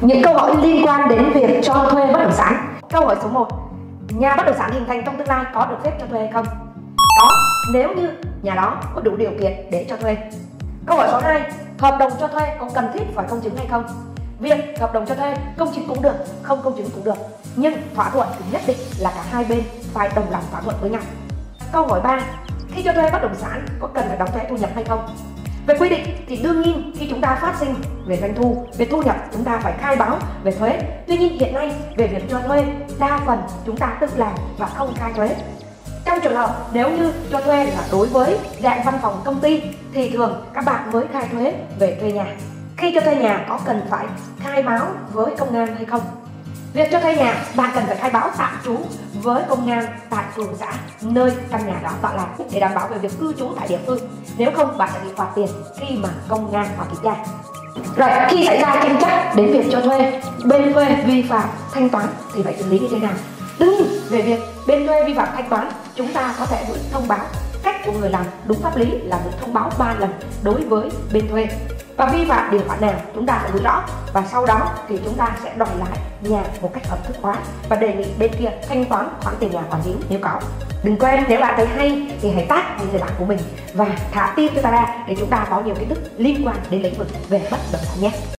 những câu hỏi liên quan đến việc cho thuê bất động sản. Câu hỏi số 1 nhà bất động sản hình thành trong tương lai có được phép cho thuê hay không? Có, nếu như nhà đó có đủ điều kiện để cho thuê. Câu hỏi số 2 hợp đồng cho thuê có cần thiết phải công chứng hay không? Việc hợp đồng cho thuê, công chứng cũng được, không công chứng cũng được. Nhưng thỏa thuận thì nhất định là cả hai bên phải đồng lòng thỏa thuận với nhau. Câu hỏi 3 khi cho thuê bất động sản, có cần phải đóng thuế thu nhập hay không? Về quy định thì đương nhiên khi chúng ta phát sinh về doanh thu, về thu nhập, chúng ta phải khai báo về thuế. Tuy nhiên hiện nay về việc cho thuê, đa phần chúng ta tự làm và không khai thuế. Trong trường hợp nếu như cho thuê là đối với dạng văn phòng công ty thì thường các bạn mới khai thuế về thuê nhà. Khi cho thuê nhà có cần phải khai báo với công an hay không? Việc cho thuê nhà, bạn cần phải khai báo tạm trú với công an tại phường xã nơi căn nhà đó tọa lạc để đảm bảo về việc cư trú tại địa phương. Nếu không, bạn sẽ bị phạt tiền khi mà công an hoặc kiểm tra. Rồi, khi xảy ra tranh chấp đến việc cho thuê, bên thuê vi phạm thanh toán thì phải xử lý như thế nào? Đương nhiên, về việc bên thuê vi phạm thanh toán, chúng ta có thể gửi thông báo cách của người làm đúng pháp lý là gửi thông báo 3 lần đối với bên thuê và vi phạm điều khoản nào, chúng ta phải gửi rõ và sau đó thì chúng ta sẽ đòi lại nhà một cách hợp thức hóa và đề nghị bên kia thanh toán khoản tiền nhà quản lý nếu có. Đừng quên, nếu bạn thấy hay thì hãy tác những người bạn của mình và thả tim cho ta ra để chúng ta có nhiều kiến thức liên quan đến lĩnh vực về bất động sản nhé.